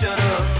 shut up.